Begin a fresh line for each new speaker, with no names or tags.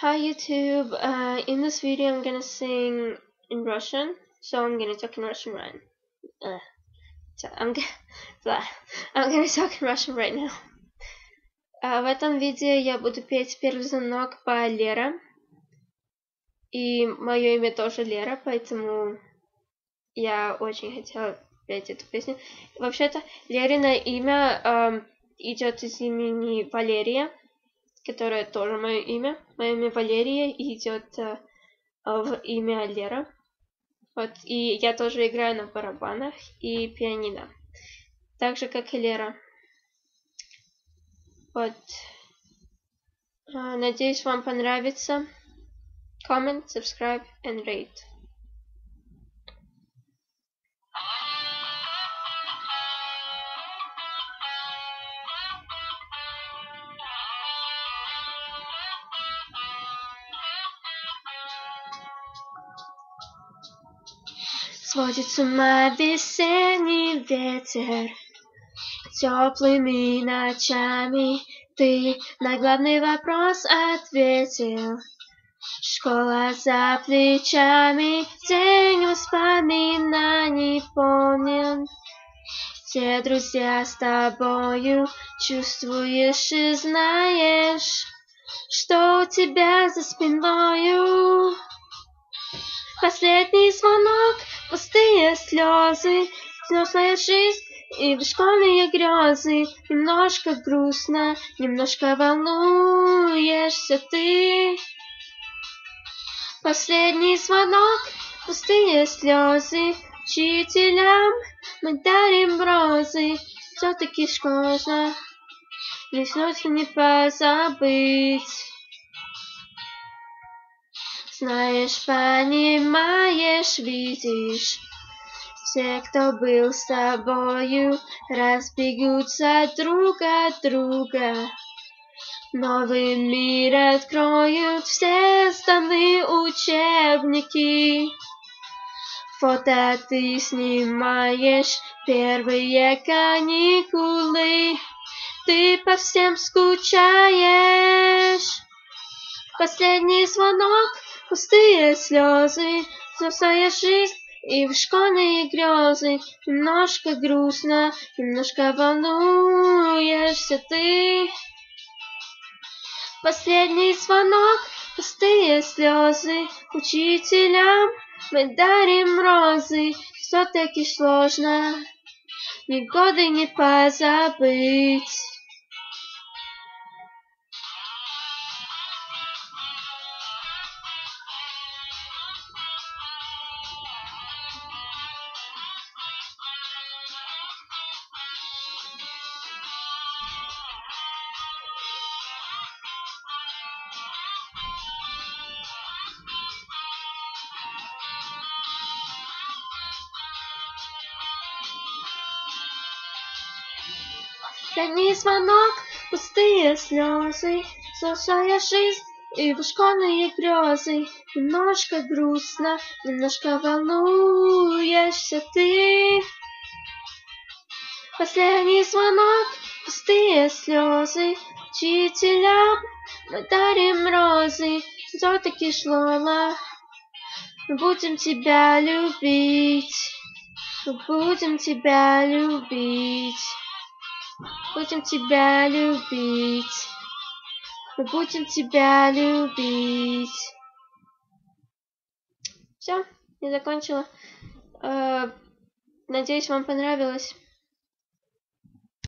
Hi YouTube, uh, in this video I'm gonna sing in Russian, so I'm gonna talk in Russian right uh, so I'm, I'm gonna talk in Russian right now. Uh, в этом видео я буду петь первый звонок по Лера. И мое имя тоже Лера, поэтому я очень хотела петь эту песню. Вообще-то Лерина имя э, идет из имени Валерия которое тоже мое имя. Мое имя Валерия и идет э, в имя Лера. Вот, и я тоже играю на барабанах и пианино. Так же, как и Лера. Вот. Надеюсь, вам понравится. Comment, subscribe and rate. Сводит с ума весенний ветер. Теплыми ночами Ты на главный вопрос ответил. Школа за плечами День воспоминаний помнен Все друзья с тобою Чувствуешь и знаешь Что у тебя за спиною. Последний звонок Пустые слезы, взрослая жизнь и школьные грезы. Немножко грустно, немножко волнуешься ты. Последний звонок, пустые слезы, учителям мы дарим розы. Все-таки сложно, не сложно не позабыть. Знаешь, понимаешь, видишь, все, кто был с тобою, разбегутся друг от друга. Новый мир откроют все станы учебники. Фото ты снимаешь, первые каникулы. Ты по всем скучаешь. Последний звонок пустые слезы, взрослая жизнь и в школьные грезы. Немножко грустно, немножко волнуешься ты. Последний звонок, пустые слезы, учителям мы дарим розы. Все-таки сложно, ни годы не позабыть. Последний звонок, пустые слезы, Сосая жизнь и в школьные грезы. Немножко грустно, немножко волнуешься ты. Последний звонок, пустые слезы, Учителям мы дарим розы, Все-таки шлома, мы будем тебя любить, мы будем тебя любить. Будем тебя любить. Мы будем тебя любить. Все, я закончила. Э, надеюсь, вам понравилось.